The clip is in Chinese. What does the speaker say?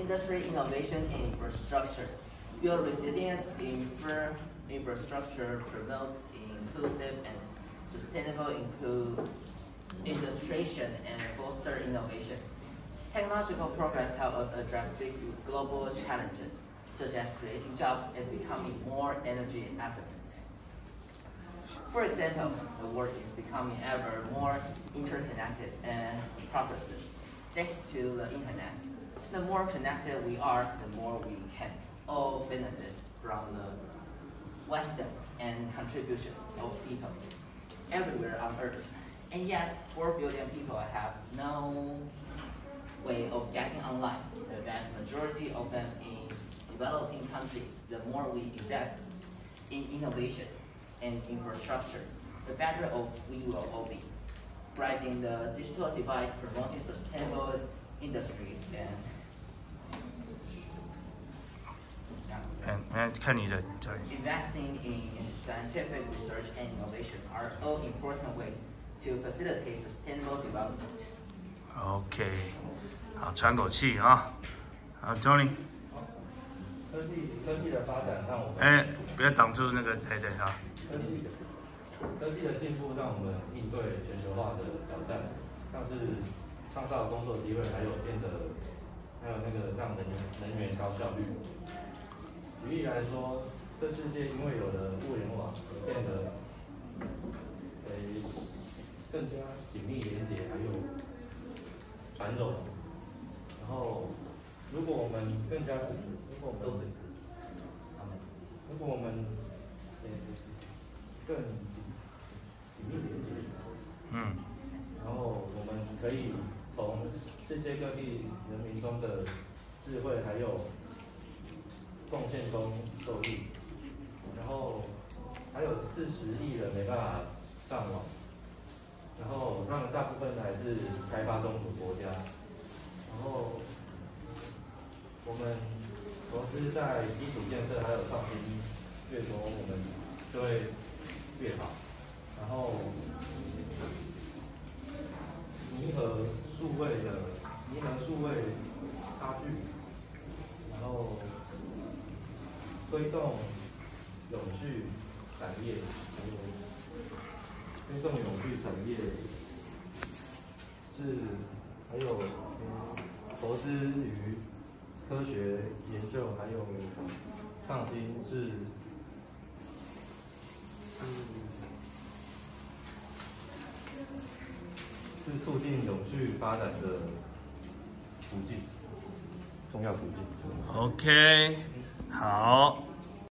industry innovation and infrastructure. Build resilience infra infrastructure promotes inclusive and sustainable illustration and foster innovation. Technological progress help us address big global challenges, such as creating jobs and becoming more energy efficient. For example, the world is becoming ever more interconnected and progressive. Thanks to the internet, the more connected we are, the more we can all benefit from the wisdom and contributions of people everywhere on earth. And yet, 4 billion people have no way of getting online. The vast majority of them in developing countries. The more we invest in innovation and infrastructure, the better off we will all be. Bridging the digital divide, promoting sustainable industries and 看你的教育。investing in scientific research and innovation are all important ways to facilitate sustainable development. OK，好，喘口气啊。好，Johnny，科技科技的发展让我们哎，不要挡住那个，对对啊。科技科技的进步让我们应对全球化的挑战，像是创造工作机会，还有变得还有那个让能源能源高效率。来说，这世界因为有了物联网，而变得呃更加紧密连接，还有繁荣。然后，如果我们更加，如果我们如果我们呃更紧紧密连接，嗯，然后我们可以从世界各地人民中的智慧还有贡献中受益，然后还有四十亿人没办法上网，然后他们大部分还是开发中的国家，然后我们投资在基础建设还有创新越多，我们就会越好，推动永续产业，推动永续产业是还有投资于科学研究还有创新是是是促进永续发展的途径，重要途径。OK，好，